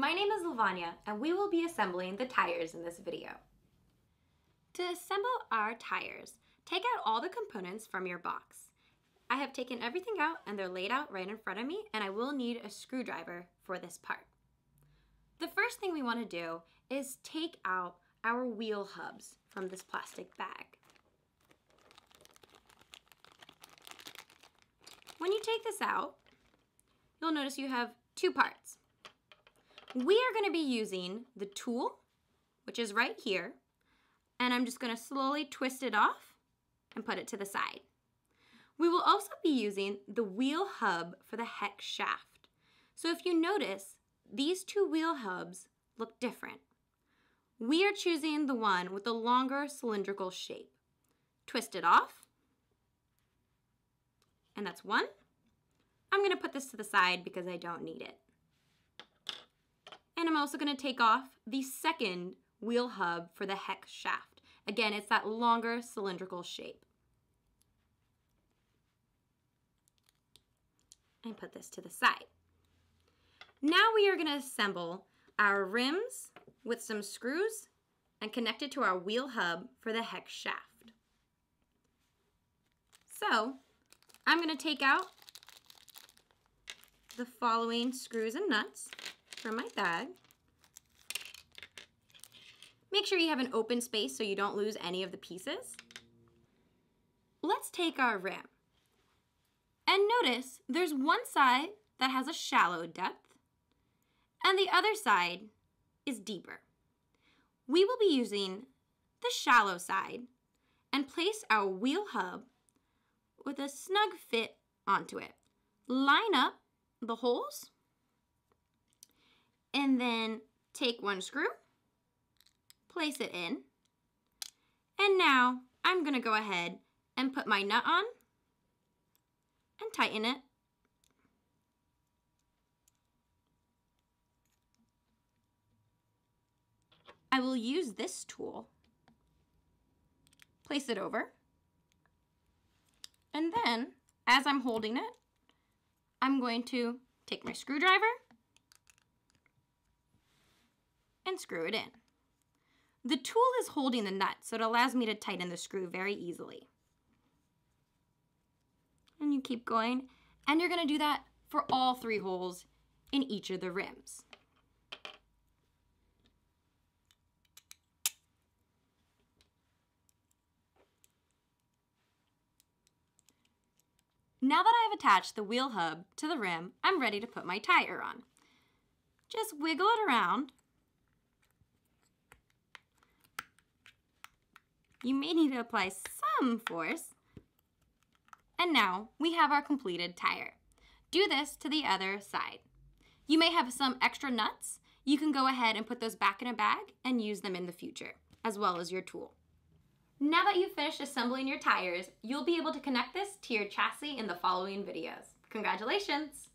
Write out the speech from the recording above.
My name is Lavanya and we will be assembling the tires in this video. To assemble our tires, take out all the components from your box. I have taken everything out and they're laid out right in front of me and I will need a screwdriver for this part. The first thing we want to do is take out our wheel hubs from this plastic bag. When you take this out, you'll notice you have two parts. We are going to be using the tool, which is right here, and I'm just going to slowly twist it off and put it to the side. We will also be using the wheel hub for the hex shaft. So if you notice, these two wheel hubs look different. We are choosing the one with the longer cylindrical shape. Twist it off, and that's one. I'm gonna put this to the side because I don't need it. And I'm also gonna take off the second wheel hub for the hex shaft. Again, it's that longer cylindrical shape. And put this to the side. Now we are gonna assemble our rims with some screws and connect it to our wheel hub for the hex shaft. So I'm gonna take out the following screws and nuts from my bag. Make sure you have an open space so you don't lose any of the pieces. Let's take our rim. And notice there's one side that has a shallow depth and the other side is deeper. We will be using the shallow side and place our wheel hub with a snug fit onto it. Line up the holes and then take one screw, place it in, and now I'm gonna go ahead and put my nut on and tighten it. I will use this tool, place it over, and then as I'm holding it, I'm going to take my screwdriver and screw it in. The tool is holding the nut, so it allows me to tighten the screw very easily. And you keep going, and you're gonna do that for all three holes in each of the rims. Now that I have attached the wheel hub to the rim, I'm ready to put my tire on. Just wiggle it around. You may need to apply some force. And now we have our completed tire. Do this to the other side. You may have some extra nuts. You can go ahead and put those back in a bag and use them in the future, as well as your tool. Now that you've finished assembling your tires, you'll be able to connect this to your chassis in the following videos. Congratulations!